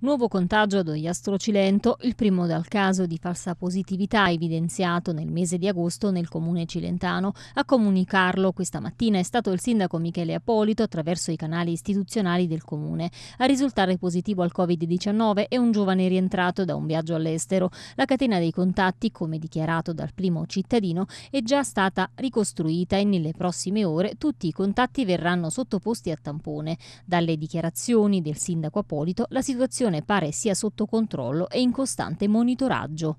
Nuovo contagio ad Ogliastro Cilento, il primo dal caso di falsa positività evidenziato nel mese di agosto nel comune cilentano. A comunicarlo questa mattina è stato il sindaco Michele Apolito attraverso i canali istituzionali del comune. A risultare positivo al Covid-19 è un giovane rientrato da un viaggio all'estero. La catena dei contatti, come dichiarato dal primo cittadino, è già stata ricostruita e nelle prossime ore tutti i contatti verranno sottoposti a tampone. Dalle dichiarazioni del sindaco Apolito la situazione pare sia sotto controllo e in costante monitoraggio.